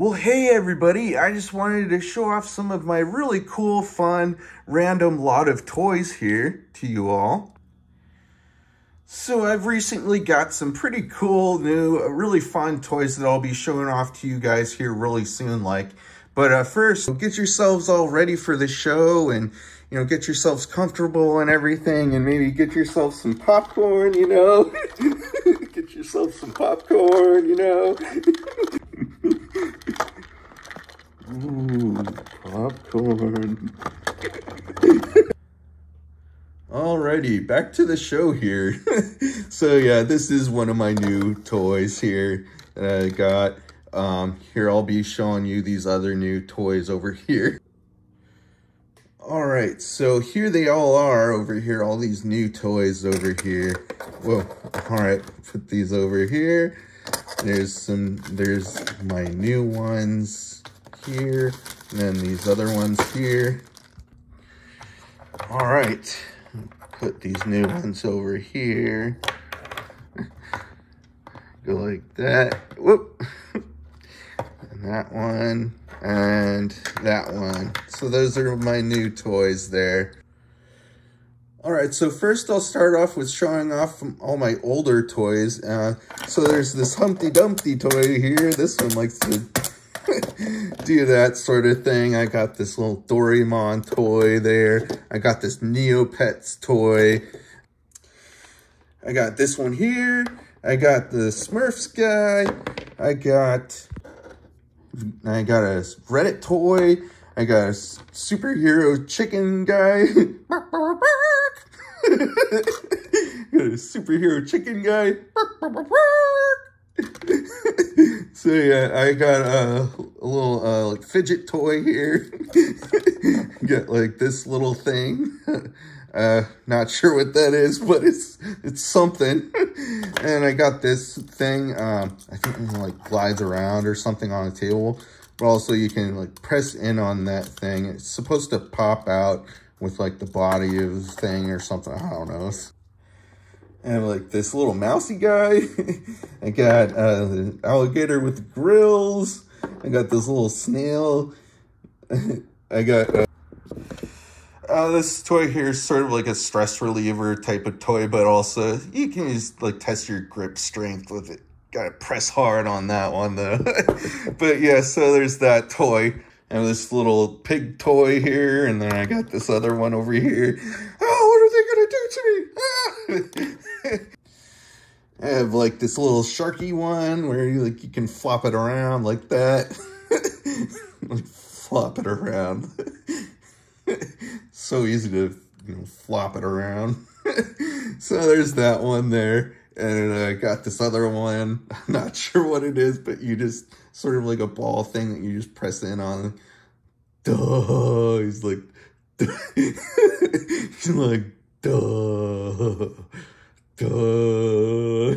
Well, hey everybody, I just wanted to show off some of my really cool, fun, random lot of toys here to you all. So I've recently got some pretty cool, new, uh, really fun toys that I'll be showing off to you guys here really soon, like. But uh, first, get yourselves all ready for the show and, you know, get yourselves comfortable and everything and maybe get yourself some popcorn, you know. get yourself some popcorn, you know. popcorn. Alrighty, back to the show here. so yeah, this is one of my new toys here that I got. Um, here I'll be showing you these other new toys over here. Alright, so here they all are over here, all these new toys over here. Whoa, alright, put these over here. There's some, there's my new ones here, and then these other ones here. Alright, put these new ones over here. Go like that. Whoop. And that one and that one. So those are my new toys there. All right, so first I'll start off with showing off all my older toys. Uh, so there's this Humpty Dumpty toy here. This one likes to do that sort of thing. I got this little Doraemon toy there. I got this Neopets toy. I got this one here. I got the Smurfs guy. I got I got a Reddit toy. I got a superhero chicken guy. got a superhero chicken guy. So yeah, I got a, little uh, like fidget toy here. got like this little thing. Uh, not sure what that is, but it's it's something. and I got this thing. Um, I think it like glides around or something on a table. But also you can like press in on that thing. It's supposed to pop out with like the body of the thing or something. I don't know. And like this little mousy guy. I got uh, the alligator with grills. I got this little snail. I got... Uh, uh, this toy here is sort of like a stress reliever type of toy, but also you can just like test your grip strength with it. Gotta press hard on that one though. but yeah, so there's that toy. And this little pig toy here, and then I got this other one over here. Oh, what are they gonna do to me? Ah! I have like this little sharky one where you like you can flop it around like that. like flop it around so easy to you know, flop it around. so there's that one there. And I got this other one. I'm not sure what it is, but you just sort of like a ball thing that you just press in on. Duh. He's like, he's like, duh, duh.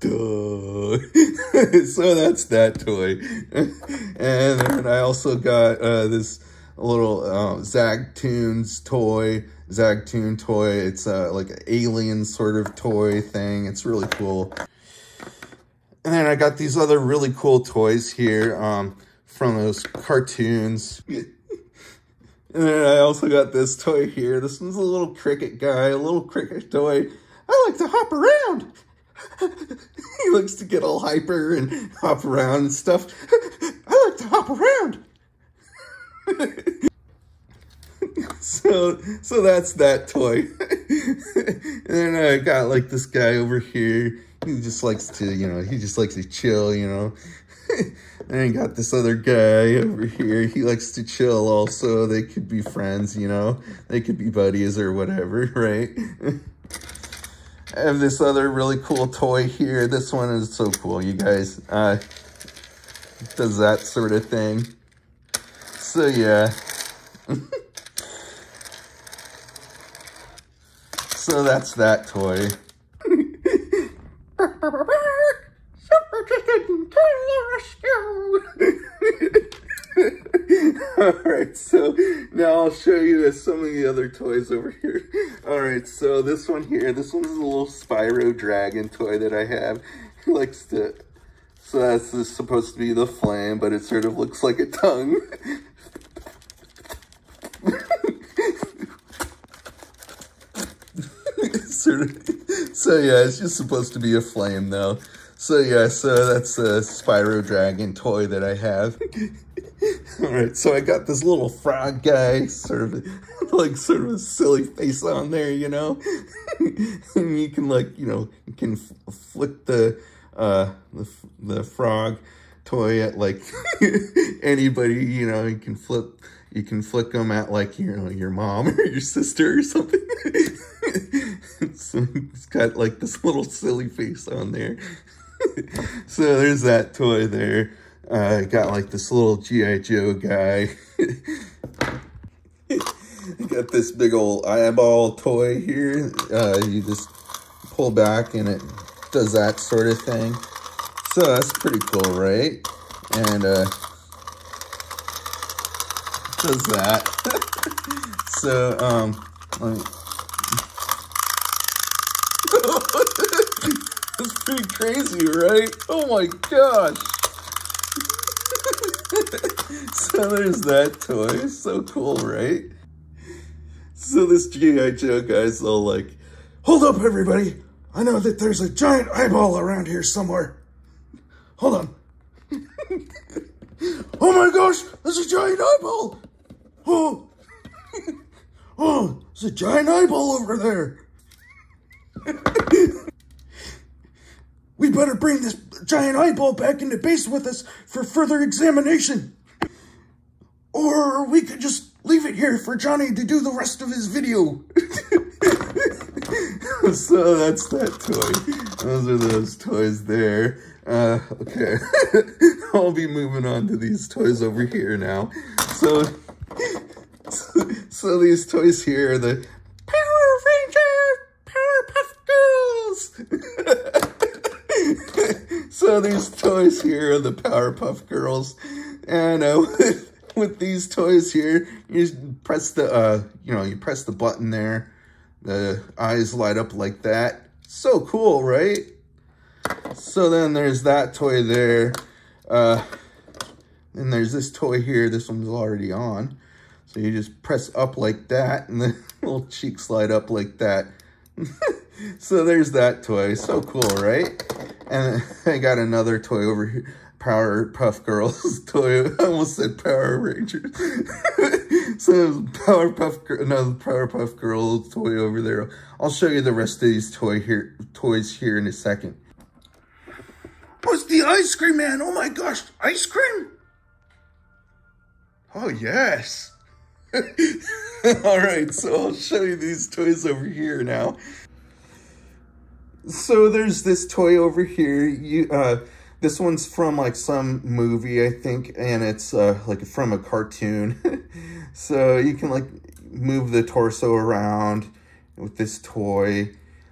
Duh. so that's that toy. and then I also got uh, this little uh, Zagtoons toy, Zagtoon toy. It's uh, like an alien sort of toy thing. It's really cool. And then I got these other really cool toys here um, from those cartoons. And then I also got this toy here. This one's a little cricket guy, a little cricket toy. I like to hop around. he likes to get all hyper and hop around and stuff. I like to hop around. so, so that's that toy. and then I got like this guy over here. He just likes to, you know, he just likes to chill, you know. And got this other guy over here. He likes to chill also. They could be friends, you know. They could be buddies or whatever, right? I have this other really cool toy here. This one is so cool, you guys. Uh, does that sort of thing. So, yeah. so that's that toy. So now I'll show you some of the other toys over here. Alright, so this one here, this one's a little Spyro Dragon toy that I have. He likes to So that's supposed to be the flame, but it sort of looks like a tongue. sort of, so yeah, it's just supposed to be a flame though. So yeah, so that's a Spyro Dragon toy that I have. All right, so I got this little frog guy, sort of like sort of a silly face on there, you know? and you can like, you know, you can flick the, uh, the, the frog toy at like anybody, you know, you can flip, you can flick them at like, you know, your mom or your sister or something. so it's got like this little silly face on there. so there's that toy there. Uh, I got like this little G.I. Joe guy. got this big old eyeball toy here. Uh, you just pull back and it does that sort of thing. So that's pretty cool, right? And uh, does that. so, um, let me... That's pretty crazy, right? Oh my gosh. so there's that toy. So cool, right? So this G.I. Joe guy's all like, Hold up, everybody. I know that there's a giant eyeball around here somewhere. Hold on. oh my gosh, there's a giant eyeball. Oh, oh, there's a giant eyeball over there. We better bring this giant eyeball back into base with us for further examination. Or we could just leave it here for Johnny to do the rest of his video. so that's that toy. Those are those toys there. Uh, okay. I'll be moving on to these toys over here now. So, so, these toys here are the Power Ranger Powerpuff Girls. So these toys here are the Powerpuff Girls. And uh, with, with these toys here, you press the, uh, you know, you press the button there. The eyes light up like that. So cool, right? So then there's that toy there. Uh, and there's this toy here. This one's already on. So you just press up like that and the little cheeks light up like that. so there's that toy. So cool, right? And I got another toy over here. Power Puff Girls toy. I almost said Power Rangers. so Powerpuff, another Powerpuff Girl toy over there. I'll show you the rest of these toy here, toys here in a second. What's the ice cream man? Oh my gosh, ice cream? Oh yes. All right, so I'll show you these toys over here now. So there's this toy over here. You uh this one's from like some movie, I think, and it's uh, like from a cartoon. so you can like move the torso around with this toy.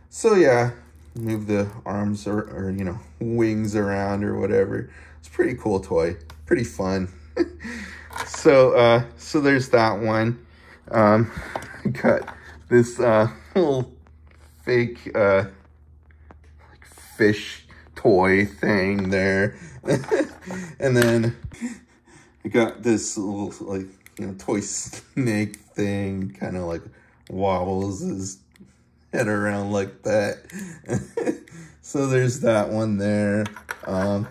So yeah, move the arms or, or you know, wings around or whatever. It's pretty cool toy, pretty fun. so, uh, so there's that one. Um, got this, uh, little fake, uh, fish toy thing there. and then I got this little like, you know, toy snake thing, kind of like wobbles his head around like that. so there's that one there. Um,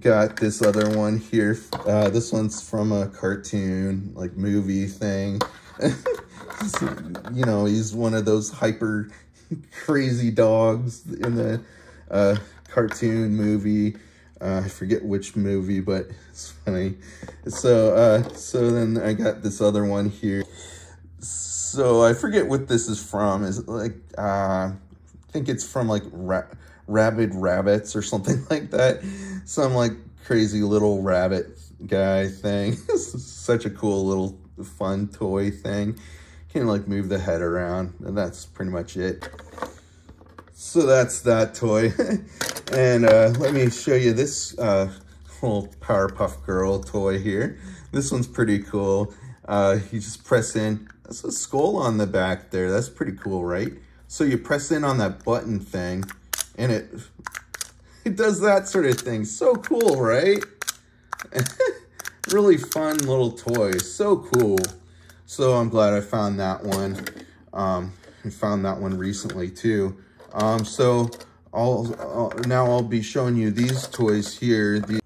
got this other one here. Uh, this one's from a cartoon, like movie thing. you know, he's one of those hyper crazy dogs in the uh, cartoon movie. Uh, I forget which movie, but it's funny. So, uh, so then I got this other one here. So I forget what this is from. Is like, uh, I think it's from like ra Rabid Rabbits or something like that. Some like crazy little rabbit guy thing. Such a cool little fun toy thing. Can like move the head around and that's pretty much it. So that's that toy. And uh, let me show you this uh, little Powerpuff Girl toy here. This one's pretty cool. Uh, you just press in, that's a skull on the back there. That's pretty cool, right? So you press in on that button thing and it it does that sort of thing. So cool, right? really fun little toy. So cool. So I'm glad I found that one. Um, I found that one recently too. Um, so I'll, I'll, now I'll be showing you these toys here. The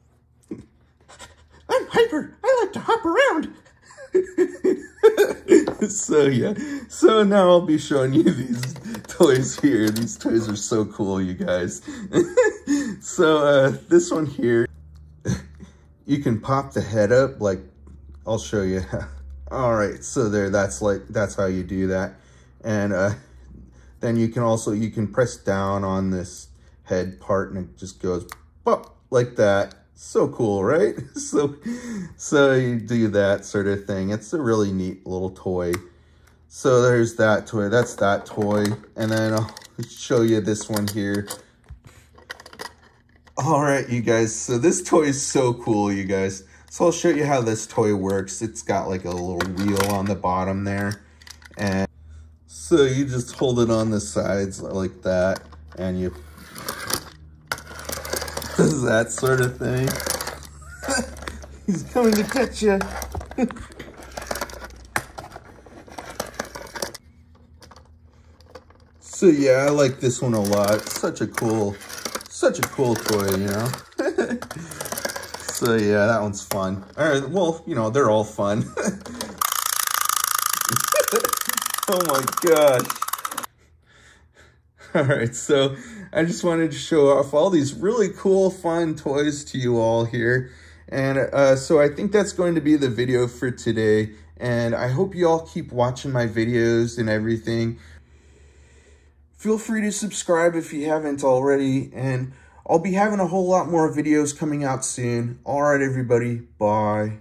I'm hyper. I like to hop around. so yeah, so now I'll be showing you these toys here. These toys are so cool, you guys. so uh, this one here, you can pop the head up, like, I'll show you. All right, so there, that's like, that's how you do that. And uh, then you can also, you can press down on this head part and it just goes pop like that. So cool, right? So, so you do that sort of thing. It's a really neat little toy. So there's that toy. That's that toy. And then I'll show you this one here. All right, you guys. So this toy is so cool, you guys. So I'll show you how this toy works. It's got like a little wheel on the bottom there. And so you just hold it on the sides like that. And you does that sort of thing. He's coming to catch you. so yeah, I like this one a lot. Such a cool, such a cool toy, you know? so yeah, that one's fun. All right, well, you know, they're all fun. Oh my gosh. All right, so I just wanted to show off all these really cool, fun toys to you all here. And uh, so I think that's going to be the video for today. And I hope you all keep watching my videos and everything. Feel free to subscribe if you haven't already. And I'll be having a whole lot more videos coming out soon. All right, everybody. Bye.